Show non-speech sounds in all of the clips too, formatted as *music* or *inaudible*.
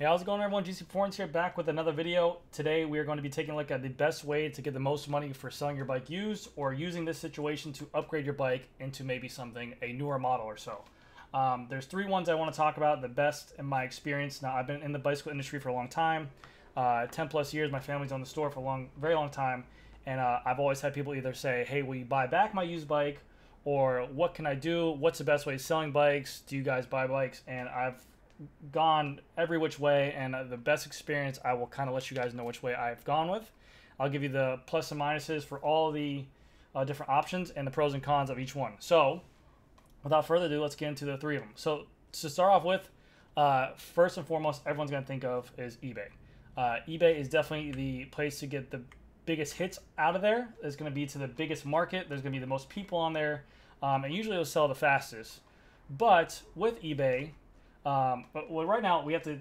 Hey, how's it going everyone? GC Performance here back with another video. Today we are going to be taking a look at the best way to get the most money for selling your bike used or using this situation to upgrade your bike into maybe something, a newer model or so. Um, there's three ones I want to talk about, the best in my experience. Now, I've been in the bicycle industry for a long time, uh, 10 plus years. My family's owned the store for a long, very long time. And uh, I've always had people either say, hey, will you buy back my used bike? Or what can I do? What's the best way of selling bikes? Do you guys buy bikes? And I've gone every which way, and uh, the best experience, I will kind of let you guys know which way I've gone with. I'll give you the plus and minuses for all the uh, different options and the pros and cons of each one. So, without further ado, let's get into the three of them. So, to start off with, uh, first and foremost, everyone's going to think of is eBay. Uh, eBay is definitely the place to get the biggest hits out of there. It's going to be to the biggest market. There's going to be the most people on there, um, and usually it'll sell the fastest. But with eBay, um, but well, right now we have to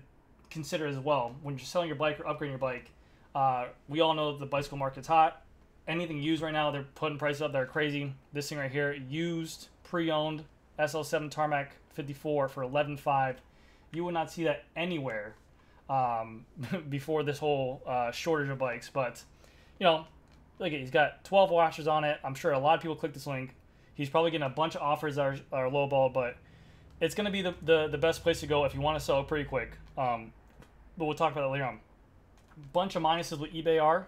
consider as well when you're selling your bike or upgrading your bike. Uh, we all know the bicycle market's hot. Anything used right now, they're putting prices up. They're crazy. This thing right here, used, pre-owned, SL7 Tarmac 54 for 11.5. You would not see that anywhere um, *laughs* before this whole uh, shortage of bikes. But you know, look he's got 12 washers on it. I'm sure a lot of people click this link. He's probably getting a bunch of offers that are, are lowball, but it's going to be the, the, the best place to go if you want to sell it pretty quick. Um, but we'll talk about that later on. Bunch of minuses with eBay are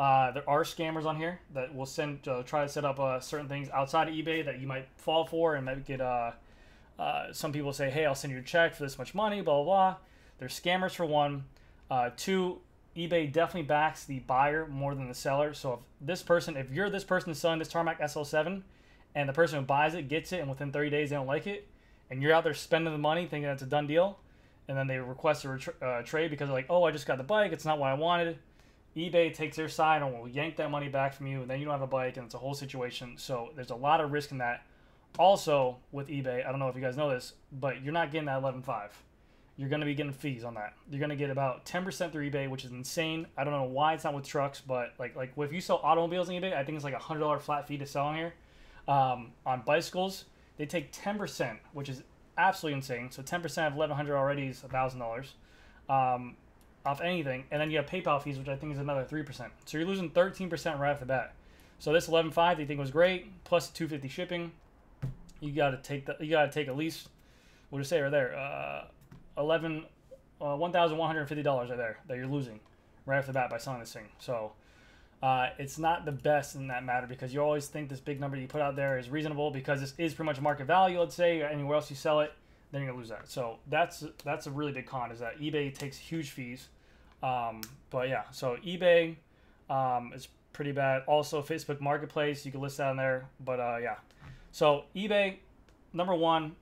uh, there are scammers on here that will send uh, try to set up uh, certain things outside of eBay that you might fall for and might get. Uh, uh, some people say, "Hey, I'll send you a check for this much money." Blah blah blah. There's scammers for one. Uh, two, eBay definitely backs the buyer more than the seller. So if this person, if you're this person selling this Tarmac SL7, and the person who buys it gets it, and within 30 days they don't like it, and you're out there spending the money thinking that's a done deal, and then they request a uh, trade because they're like, oh, I just got the bike, it's not what I wanted. eBay takes their side and will yank that money back from you, and then you don't have a bike, and it's a whole situation. So there's a lot of risk in that. Also, with eBay, I don't know if you guys know this, but you're not getting that 11.5. You're going to be getting fees on that. You're going to get about 10% through eBay, which is insane. I don't know why it's not with trucks, but like like if you sell automobiles on eBay, I think it's like a $100 flat fee to sell on here. Um, on bicycles, they take 10%, which is absolutely insane. So 10% of 1100 already is $1,000 um, off anything. And then you have PayPal fees, which I think is another 3%. So you're losing 13% right off the bat. So this 11.5 they think was great, plus 250 shipping. You got to take the, you got to take at least, what do you say right there? Uh, 11, uh, $1,150 right there that you're losing right off the bat by selling this thing. So uh, it's not the best in that matter because you always think this big number you put out there is reasonable because this is pretty much market value. Let's say anywhere else you sell it, then you're gonna lose that. So that's that's a really big con is that eBay takes huge fees. Um, but yeah, so eBay um, is pretty bad. Also, Facebook Marketplace you can list that on there. But uh, yeah, so eBay number one.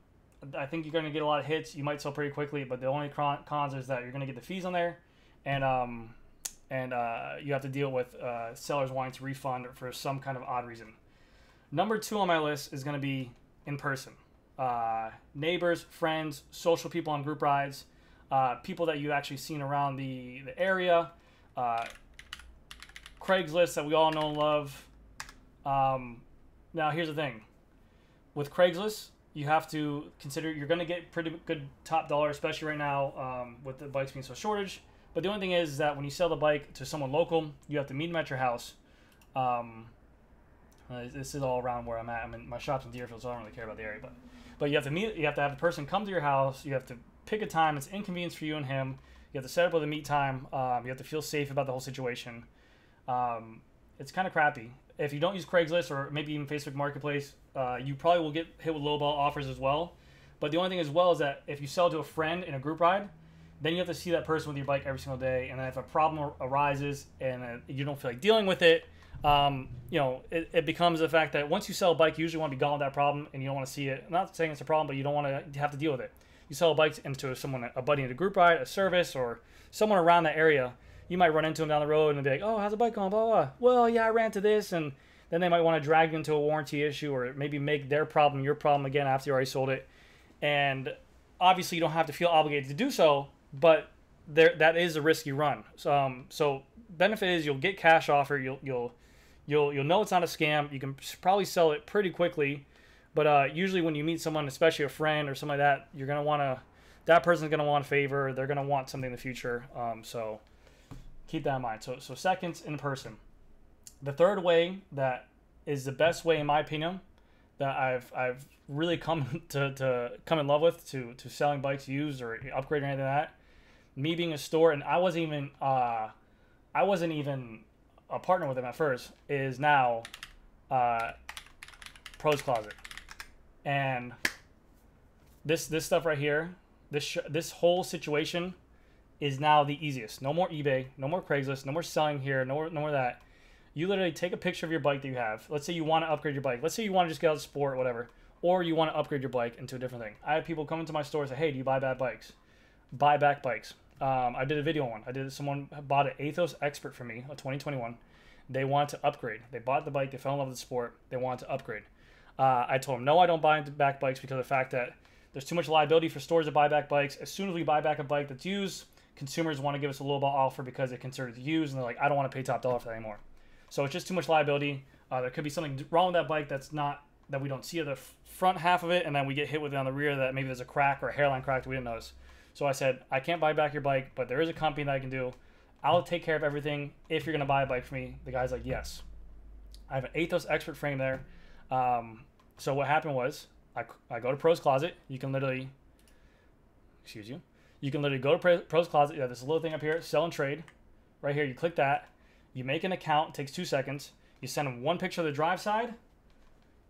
I think you're going to get a lot of hits. You might sell pretty quickly, but the only cons is that you're going to get the fees on there, and um, and uh, you have to deal with uh, sellers wanting to refund for some kind of odd reason. Number two on my list is going to be in person. Uh, neighbors, friends, social people on group rides, uh, people that you've actually seen around the, the area, uh, Craigslist that we all know and love. Um, now, here's the thing with Craigslist, you have to consider you're going to get pretty good top dollar, especially right now um, with the bikes being so shortage. But the only thing is that when you sell the bike to someone local, you have to meet them at your house. Um, uh, this is all around where I'm at. I'm in my shop's in Deerfield, so I don't really care about the area. But but you have to meet. You have to have the person come to your house. You have to pick a time. It's inconvenience for you and him. You have to set up with a meet time. Um, you have to feel safe about the whole situation. Um, it's kind of crappy. If you don't use Craigslist or maybe even Facebook Marketplace, uh, you probably will get hit with lowball offers as well. But the only thing as well is that if you sell to a friend in a group ride, then you have to see that person with your bike every single day. And if a problem arises and uh, you don't feel like dealing with it, um, you know, it, it, becomes the fact that once you sell a bike, you usually want to be gone with that problem and you don't want to see it. I'm not saying it's a problem, but you don't want to have to deal with it. You sell a bike into someone, a buddy in a group ride, a service, or someone around that area. You might run into them down the road and be like, "Oh, how's the bike going?" Blah blah. blah. Well, yeah, I ran to this, and then they might want to drag you into a warranty issue, or maybe make their problem your problem again after you already sold it. And obviously, you don't have to feel obligated to do so, but there that is a risky run. So, um, so benefit is you'll get cash offer. You'll you'll you'll you'll know it's not a scam. You can probably sell it pretty quickly. But uh, usually when you meet someone, especially a friend or something like that, you're gonna want to that person's to want a favor. They're to want something in the future. Um, so keep that in mind. So, so seconds in person. The third way that is the best way, in my opinion, that I've I've really come *laughs* to, to come in love with to to selling bikes used or upgrading or anything like that. Me being a store, and I wasn't even uh, I wasn't even a partner with them at first. Is now uh, Pros Closet, and this this stuff right here, this this whole situation is now the easiest. No more eBay, no more Craigslist, no more selling here, no more no more that. You literally take a picture of your bike that you have. Let's say you want to upgrade your bike. Let's say you want to just get out of sport, whatever, or you want to upgrade your bike into a different thing. I have people come into my store and say, "Hey, do you buy bad bikes? Buy back bikes." Um, I did a video on one. I did someone bought an Aethos Expert for me, a 2021. They want to upgrade. They bought the bike. They fell in love with the sport. They want to upgrade. Uh, I told them, no, I don't buy back bikes because of the fact that there's too much liability for stores to buy back bikes. As soon as we buy back a bike that's used, consumers want to give us a low ball offer because they consider it used, and they're like, I don't want to pay top dollar for that anymore. So it's just too much liability. Uh, there could be something wrong with that bike that's not that we don't see at the front half of it, and then we get hit with it on the rear that maybe there's a crack or a hairline crack that we didn't notice. So I said, I can't buy back your bike, but there is a company that I can do. I'll take care of everything if you're going to buy a bike for me. The guy's like, yes. I have an Aethos Expert frame there. Um, so what happened was I, I go to Pros Closet. You can literally, excuse you, you can literally go to Pros Closet. You have this little thing up here, sell and trade. Right here, you click that. You make an account. Takes two seconds. You send them one picture of the drive side.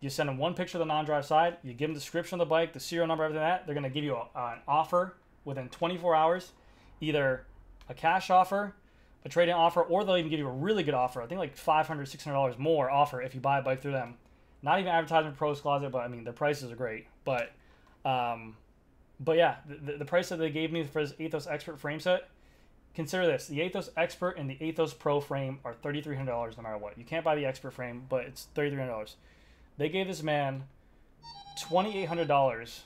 You send them one picture of the non-drive side. You give them the description of the bike, the serial number, everything like that. They're going to give you a, uh, an offer within 24 hours, either a cash offer, a trade-in offer, or they'll even give you a really good offer. I think like $500, $600 more offer if you buy a bike through them. Not even advertisement Pros Closet, but I mean, their prices are great. But, um, but yeah, the, the price that they gave me for this Aethos Expert frame set, consider this. The Aethos Expert and the Aethos Pro frame are $3,300 no matter what. You can't buy the Expert frame, but it's $3,300. They gave this man $2,800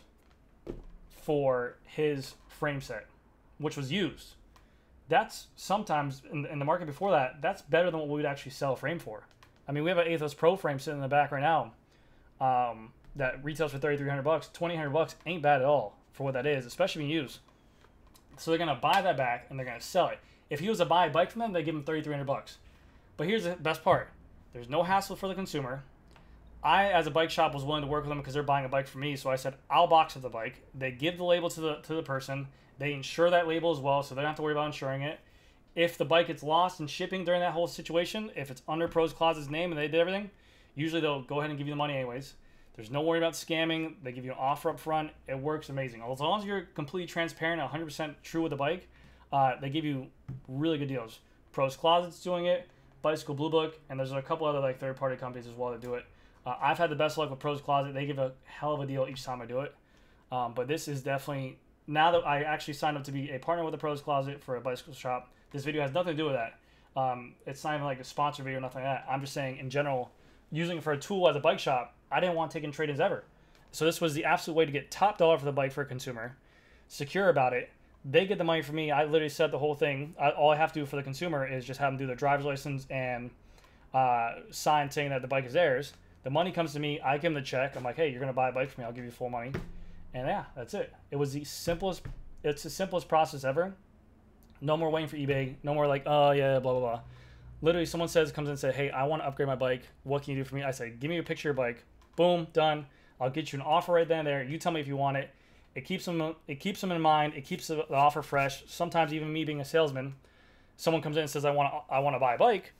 for his frame set, which was used. That's sometimes in, in the market before that, that's better than what we would actually sell a frame for. I mean, we have an Aethos Pro frame sitting in the back right now um, that retails for 3300 bucks. 2800 bucks ain't bad at all for what that is, especially when used. So they're going to buy that back and they're going to sell it. If he was to buy a bike from them, they give him 3300 bucks. But here's the best part. There's no hassle for the consumer. I, as a bike shop, was willing to work with them because they're buying a bike for me. So I said, I'll box up the bike. They give the label to the to the person. They insure that label as well, so they don't have to worry about insuring it. If the bike gets lost in shipping during that whole situation, if it's under Pros Closet's name and they did everything, usually they'll go ahead and give you the money anyways. There's no worry about scamming. They give you an offer up front. It works amazing. As long as you're completely transparent, 100% true with the bike, uh, they give you really good deals. Pros Closet's doing it, Bicycle Blue Book, and there's a couple other like third-party companies as well that do it. Uh, I've had the best luck with Pros Closet. They give a hell of a deal each time I do it. Um, but this is definitely now that I actually signed up to be a partner with the Pros Closet for a bicycle shop. This video has nothing to do with that. Um, it's not even like a sponsor video or nothing like that. I'm just saying in general, using it for a tool as a bike shop, I didn't want taking trade-ins ever. So this was the absolute way to get top dollar for the bike for a consumer, secure about it. They get the money for me. I literally set the whole thing. I, all I have to do for the consumer is just have them do their driver's license and uh, sign saying that the bike is theirs. The money comes to me. I give him the check. I'm like, hey, you're gonna buy a bike for me. I'll give you full money. And yeah, that's it. It was the simplest. It's the simplest process ever. No more waiting for eBay. No more like, oh yeah, blah blah blah. Literally, someone says comes in and say, hey, I want to upgrade my bike. What can you do for me? I say, give me a picture of your bike. Boom, done. I'll get you an offer right then and there. You tell me if you want it. It keeps them. It keeps them in mind. It keeps the offer fresh. Sometimes even me being a salesman, someone comes in and says, I want. I want to buy a bike.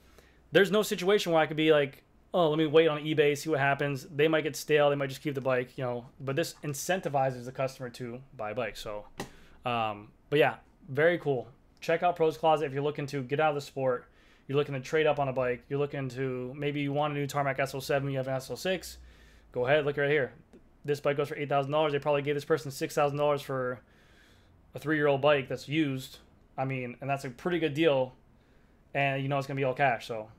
There's no situation where I could be like, oh, let me wait on eBay, see what happens. They might get stale. They might just keep the bike, you know. But this incentivizes the customer to buy a bike. So, um, but yeah, very cool. Check out Pros Closet if you're looking to get out of the sport. You're looking to trade up on a bike. You're looking to maybe you want a new Tarmac SL7. You have an SL6. Go ahead, look right here. This bike goes for eight thousand dollars. They probably gave this person six thousand dollars for a three-year-old bike that's used. I mean, and that's a pretty good deal. And you know it's gonna be all cash. So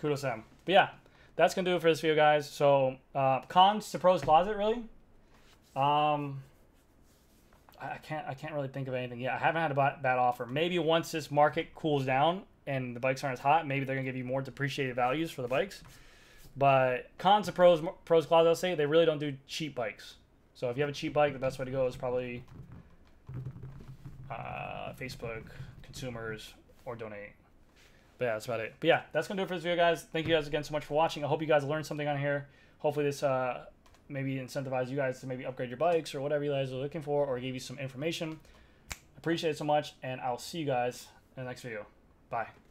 kudos to. But yeah, that's gonna do it for this video, guys. So uh, cons to pros closet, really. Um, I can't I can't really think of anything yet. I haven't had a bad offer. Maybe once this market cools down and the bikes aren't as hot, maybe they're gonna give you more depreciated values for the bikes. But cons to pros pros closet, I'll say they really don't do cheap bikes. So if you have a cheap bike, the best way to go is probably uh, Facebook, consumers, or donate. But yeah, that's about it. But yeah, that's gonna do it for this video, guys. Thank you guys again so much for watching. I hope you guys learned something on here. Hopefully this uh, maybe incentivize you guys to maybe upgrade your bikes or whatever you guys are looking for, or give you some information. Appreciate it so much, and I'll see you guys in the next video. Bye.